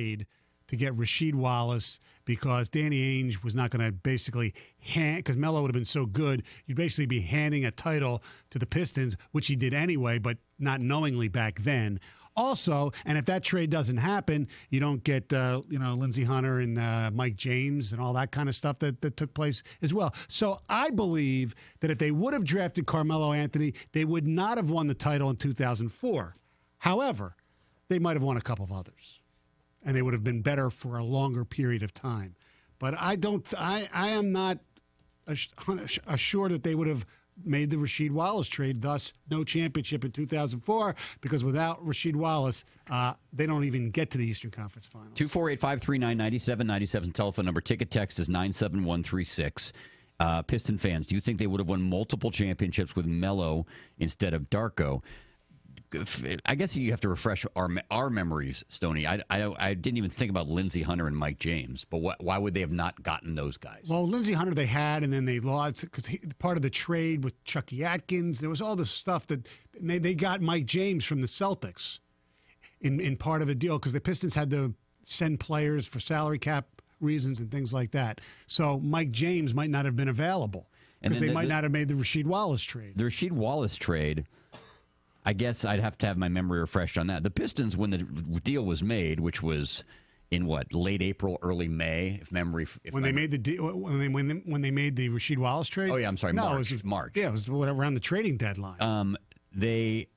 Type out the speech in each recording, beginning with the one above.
trade to get Rasheed Wallace because Danny Ainge was not going to basically hand because Melo would have been so good. You'd basically be handing a title to the Pistons, which he did anyway, but not knowingly back then. Also, and if that trade doesn't happen, you don't get uh, you know Lindsey Hunter and uh, Mike James and all that kind of stuff that, that took place as well. So I believe that if they would have drafted Carmelo Anthony, they would not have won the title in 2004. However, they might have won a couple of others and they would have been better for a longer period of time. But I don't. I I am not assured that they would have made the Rasheed Wallace trade. Thus, no championship in 2004 because without Rasheed Wallace, uh, they don't even get to the Eastern Conference Finals. Two four eight five three nine ninety seven ninety seven telephone number. Ticket text is nine seven one three six. Uh, Piston fans, do you think they would have won multiple championships with Melo instead of Darko? I guess you have to refresh our our memories, Stoney. I, I, I didn't even think about Lindsey Hunter and Mike James, but what, why would they have not gotten those guys? Well, Lindsey Hunter they had, and then they lost because part of the trade with Chucky Atkins. There was all this stuff that they, they got Mike James from the Celtics in in part of the deal because the Pistons had to send players for salary cap reasons and things like that. So Mike James might not have been available because they the, might the, not have made the Rasheed Wallace trade. The Rasheed Wallace trade I guess I'd have to have my memory refreshed on that. The Pistons, when the deal was made, which was in what late April, early May, if memory. If when they made the deal, when they when they, when they made the Rasheed Wallace trade. Oh yeah, I'm sorry. No, March. it was March. Yeah, it was around the trading deadline. Um, they.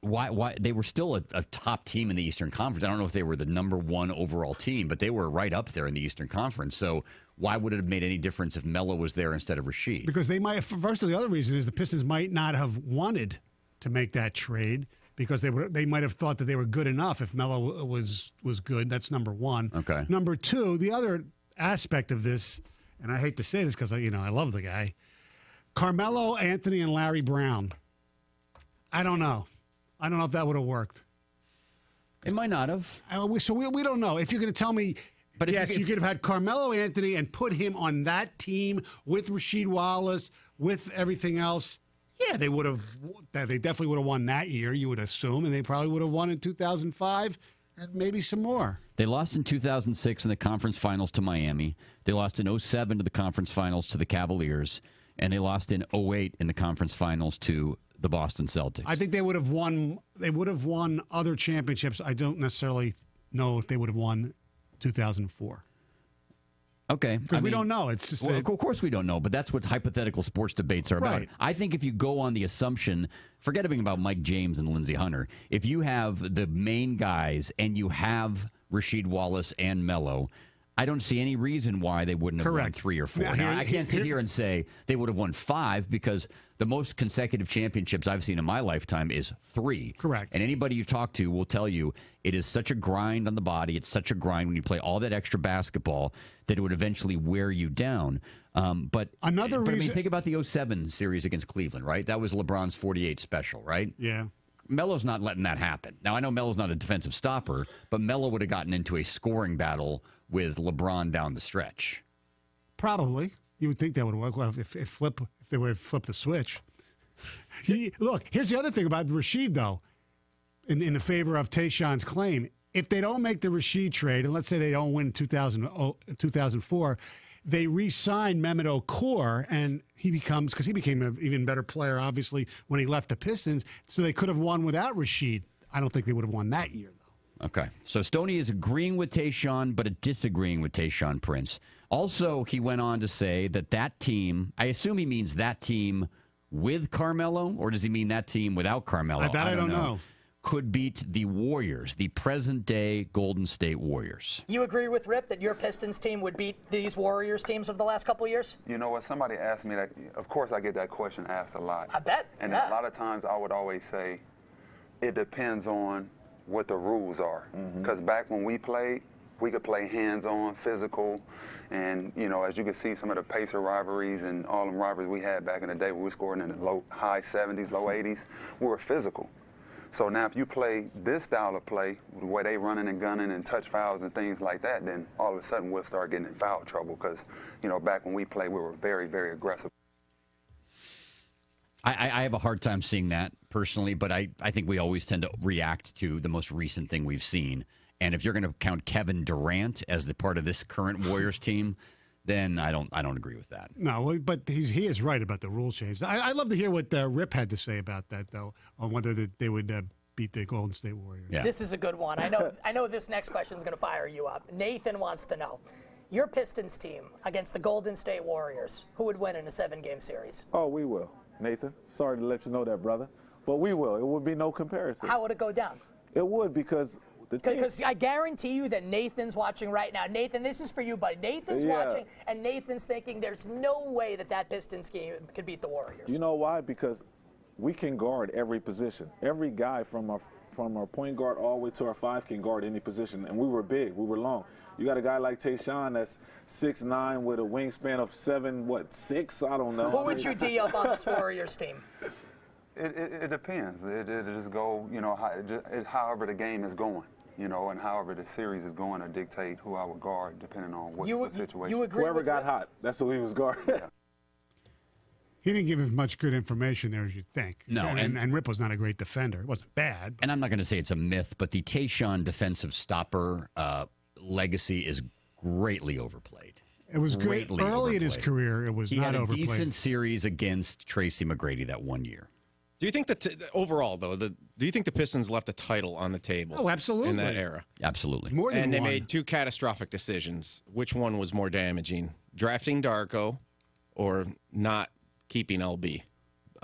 Why? Why they were still a, a, top team in the Eastern Conference? I don't know if they were the number one overall team, but they were right up there in the Eastern Conference. So why would it have made any difference if Melo was there instead of Rasheed? Because they might. First, of the other reason is the Pistons might not have wanted to make that trade because they were they might have thought that they were good enough if Melo was was good. That's number one. Okay. Number two, the other aspect of this, and I hate to say this because you know I love the guy, Carmelo Anthony and Larry Brown. I don't know. I don't know if that would have worked. It might not have. We, so we, we don't know. If you're going to tell me, but yes, you, you could have had Carmelo Anthony and put him on that team with Rasheed Wallace, with everything else. Yeah, they would have. They definitely would have won that year. You would assume, and they probably would have won in 2005 and maybe some more. They lost in 2006 in the conference finals to Miami. They lost in 07 to the conference finals to the Cavaliers, and they lost in 08 in the conference finals to the Boston Celtics. I think they would have won. They would have won other championships. I don't necessarily know if they would have won 2004. Okay, because we don't know. It's just well, of course we don't know, but that's what hypothetical sports debates are about. Right. I think if you go on the assumption, forgetting about Mike James and Lindsey Hunter, if you have the main guys and you have Rasheed Wallace and Melo, I don't see any reason why they wouldn't have Correct. won three or four. Now, I can't sit here and say they would have won five because the most consecutive championships I've seen in my lifetime is three. Correct. And anybody you talk to will tell you it is such a grind on the body. It's such a grind when you play all that extra basketball that it would eventually wear you down. Um, but another but, reason. I mean, think about the 07 series against Cleveland, right? That was LeBron's 48 special, right? Yeah. Melo's not letting that happen. Now I know Melo's not a defensive stopper, but Melo would have gotten into a scoring battle with LeBron down the stretch. Probably. You would think that would work well if, if flip if they would have flipped the switch. He, look, here's the other thing about Rasheed though, in, in the favor of Tayshaun's claim. If they don't make the Rasheed trade, and let's say they don't win 2000, 2004, they re-sign Mehmet Okur, and he becomes because he became an even better player, obviously, when he left the Pistons. So they could have won without Rasheed. I don't think they would have won that year, though. Okay. So Stoney is agreeing with Tayshaun, but disagreeing with Tayshaun Prince. Also, he went on to say that that team, I assume he means that team with Carmelo, or does he mean that team without Carmelo? that I don't, I don't know. know could beat the Warriors, the present day Golden State Warriors. You agree with Rip that your Pistons team would beat these Warriors teams of the last couple years? You know what? Somebody asked me that. Of course, I get that question asked a lot. I bet. And yeah. a lot of times I would always say, it depends on what the rules are. Because mm-hmm. back when we played, we could play hands-on, physical, and you know, as you can see, some of the Pacer rivalries and all the rivalries we had back in the day, when we were scoring in the low, high 70s, low 80s, we were physical. So now if you play this style of play, the way they running and gunning and touch fouls and things like that, then all of a sudden we'll start getting in foul trouble because, you know, back when we played, we were very, very aggressive. I, I, have a hard time seeing that personally, but I, I think we always tend to react to the most recent thing we've seen. And if you're going to count Kevin Durant as the part of this current Warriors team, then I don't I don't agree with that. No, but he's he is right about the rule change. I, I'd love to hear what uh, Rip had to say about that, though, on whether the, they would uh, beat the Golden State Warriors. Yeah. This is a good one. I know. I know this next question is going to fire you up. Nathan wants to know. Your Pistons team against the Golden State Warriors, who would win in a seven-game series? Oh, we will, Nathan. Sorry to let you know that, brother. But we will. It would be no comparison. How would it go down? It would because the team. Because I guarantee you that Nathan's watching right now. Nathan, this is for you, buddy. Nathan's Yeah. watching, and Nathan's thinking there's no way that that Pistons game could beat the Warriors. You know why? Because we can guard every position. Every guy from our from our point guard all the way to our five can guard any position, and we were big. We were long. You got a guy like Tayshaun that's six nine with a wingspan of seven, what six? I don't know. who would you D up on this Warriors team? It, it, it depends. It, it just go, you know, how, it, however the game is going, you know, and however the series is going to dictate who I would guard depending on what, You, what situation. you agree Whoever got Rip? hot, that's who he was guarding. He didn't give as much good information there as you'd think. No, and, and- and, Rip was not a great defender. It wasn't bad. And I'm not going to say it's a myth, but the Tayshaun defensive stopper uh, legacy is greatly overplayed. It was good Greatly early in his career. It was He not had a overplayed. decent series against Tracy McGrady that one year. Do you think that t- overall though, the do you think the Pistons left a title on the table? Oh, absolutely. In that era, Absolutely. More than and they one. made two catastrophic decisions. Which one was more damaging? Drafting Darko, or not keeping LB?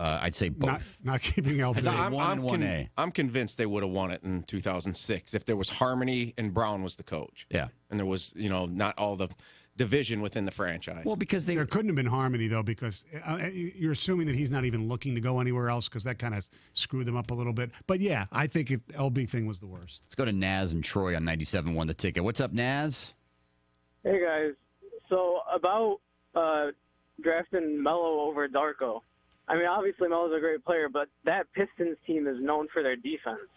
Uh, I'd say both. not not keeping LB. say one and one A. I'm convinced they would have won it in 2006 if there was harmony and Brown was the coach. Yeah. and there was you know not all the division within the franchise. Well, because they There couldn't have been harmony though, because uh, you're assuming that he's not even looking to go anywhere else, because that kind of screwed them up a little bit. But yeah, I think if LB thing was the worst. let's go to Naz and Troy on 97 won the ticket. What's up, Naz? Hey guys, so about uh, drafting Melo over Darko. I mean, obviously Melo's a great player, but that Pistons team is known for their defense,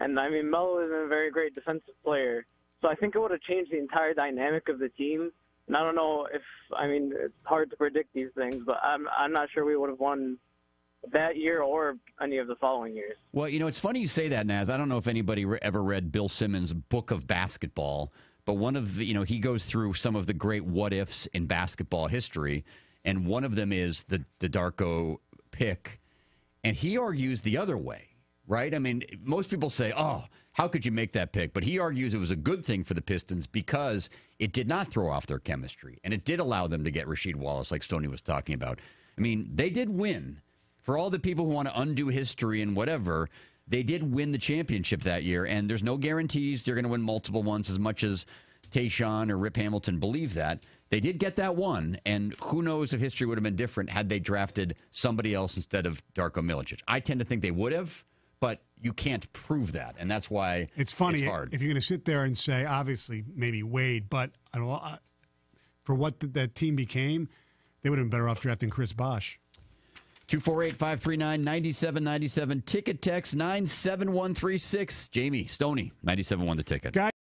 and I mean Melo isn't a very great defensive player. So I think it would have changed the entire dynamic of the team. And I don't know if I mean it's hard to predict these things, but I'm I'm not sure we would have won that year or any of the following years. Well, you know, it's funny you say that, Naz. I don't know if anybody re- ever read Bill Simmons' book of basketball, but one of the, you know, he goes through some of the great what ifs in basketball history, and one of them is the the Darko pick, and he argues the other way, right? I mean, most people say, "Oh, how could you make that pick?" But he argues it was a good thing for the Pistons because it did not throw off their chemistry, and it did allow them to get Rasheed Wallace, like Stoney was talking about. I mean, they did win. For all the people who want to undo history and whatever, they did win the championship that year, and there's no guarantees they're going to win multiple ones as much as Tayshaun or Rip Hamilton believe that. They did get that one, and who knows if history would have been different had they drafted somebody else instead of Darko Milicic. I tend to think they would have, but you can't prove that, and that's why It's funny It's hard. if you're going to sit there and say, obviously, maybe Wade, but I don't, for what th- that team became, they would have been better off drafting Chris Bosh. 248 539 9797. Ticket text 97136. Jamie, Stoney, 97 won the ticket. Guys,